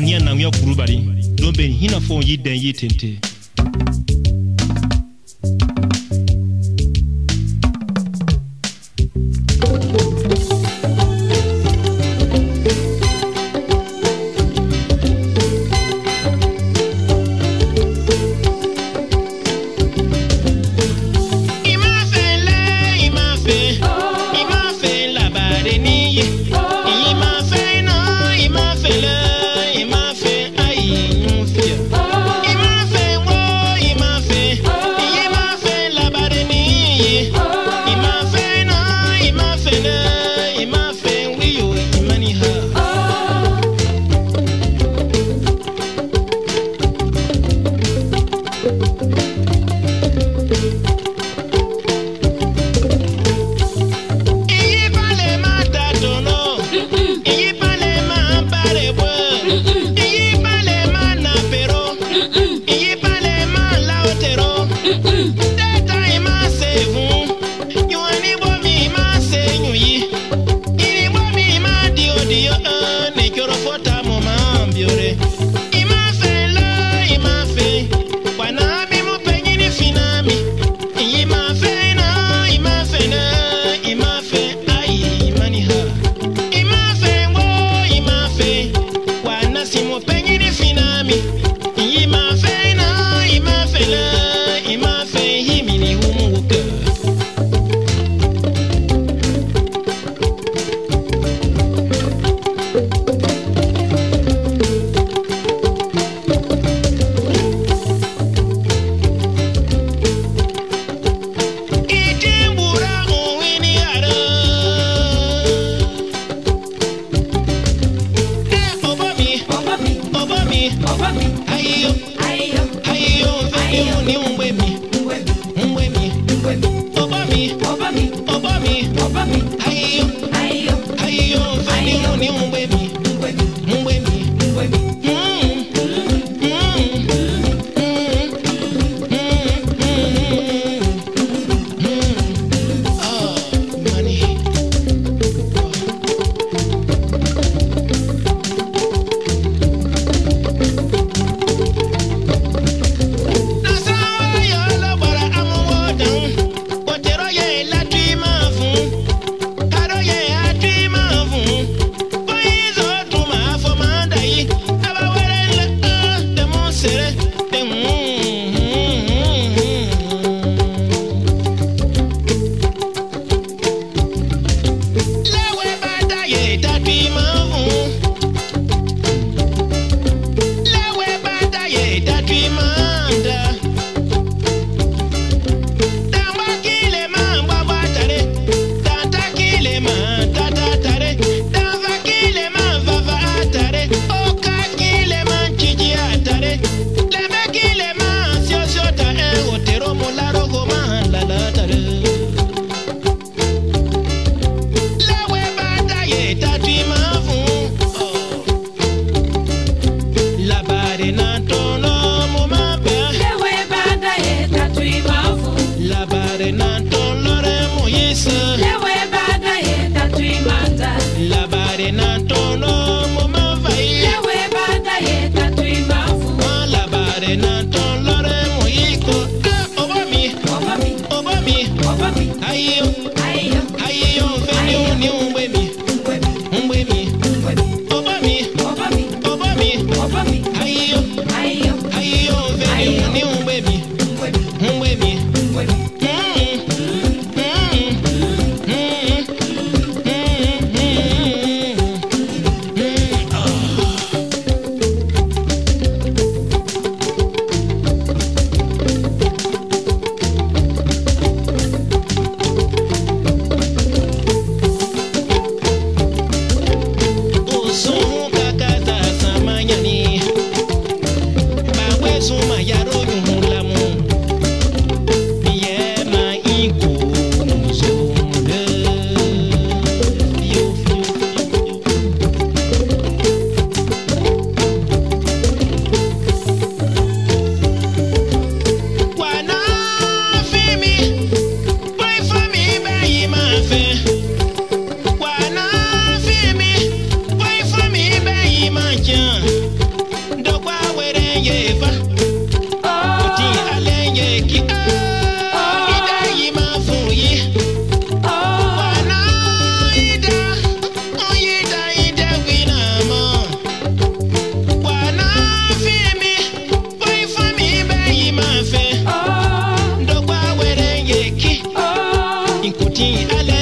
n'i ya naŋuya kurubali don hina fo y'i dɛn y'i tente lewe yeta lewe yeta moyiko obami obami obami obami obami obami obami ji alai